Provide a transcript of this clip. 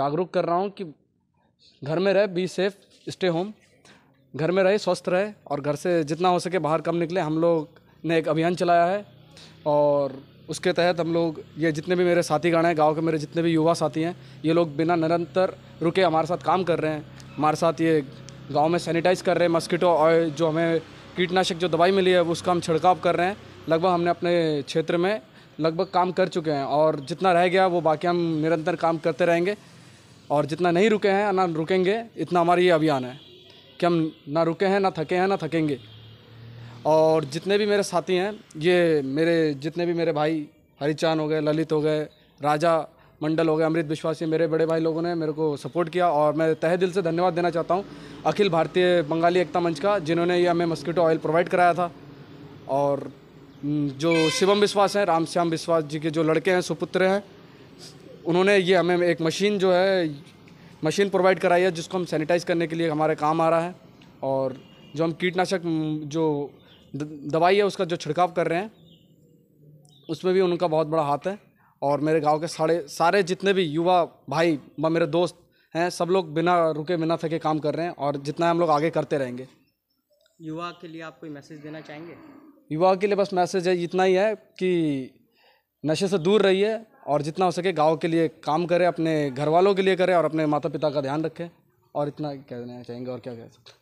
जागरूक कर रहा हूँ कि घर में रहे बी सेफ़ स्टे होम घर में रहे, स्वस्थ रहे और घर से जितना हो सके बाहर कम निकले। हम लोग ने एक अभियान चलाया है और उसके तहत हम लोग, ये जितने भी मेरे साथी गण हैं, गाँव के मेरे जितने भी युवा साथी हैं, ये लोग बिना निरंतर रुके हमारे साथ काम कर रहे हैं। हमारे साथ ये गाँव में सैनिटाइज कर रहे हैं मस्कीटो ऑयल जो हमें कीटनाशक जो दवाई मिली है, उसका हम छिड़काव कर रहे हैं। लगभग हमने अपने क्षेत्र में लगभग काम कर चुके हैं और जितना रह गया, वो बाकी हम निरंतर काम करते रहेंगे। और जितना नहीं रुके हैं, ना रुकेंगे, इतना हमारा ये अभियान है कि हम ना रुके हैं, ना थके हैं, ना थकेंगे। और जितने भी मेरे साथी हैं, ये मेरे, जितने भी मेरे भाई हरिचान हो गए, ललित हो गए, राजा मंडल हो गए, अमृत विश्वासी, मेरे बड़े भाई लोगों ने मेरे को सपोर्ट किया और मैं तहे दिल से धन्यवाद देना चाहता हूँ अखिल भारतीय बंगाली एकता मंच का, जिन्होंने ये हमें मस्कीटो ऑयल प्रोवाइड कराया था। और जो शिवम विश्वास हैं, राम श्याम विश्वास जी के जो लड़के हैं, सुपुत्र हैं उन्होंने ये हमें एक मशीन जो है मशीन प्रोवाइड कराई है जिसको हम सैनिटाइज करने के लिए हमारे काम आ रहा है। और जो हम कीटनाशक जो दवाई है उसका जो छिड़काव कर रहे हैं उसमें भी उनका बहुत बड़ा हाथ है। और मेरे गाँव के सारे सारे जितने भी युवा भाई व मेरे दोस्त हैं सब लोग बिना रुके बिना थके काम कर रहे हैं और जितना हम लोग आगे करते रहेंगे। युवा के लिए आप कोई मैसेज देना चाहेंगे? युवा के लिए बस मैसेज है इतना ही है कि नशे से दूर रहिए और जितना हो सके गाँव के लिए काम करें, अपने घर वालों के लिए करें और अपने माता पिता का ध्यान रखें। और इतना कहना चाहेंगे और क्या कह सकते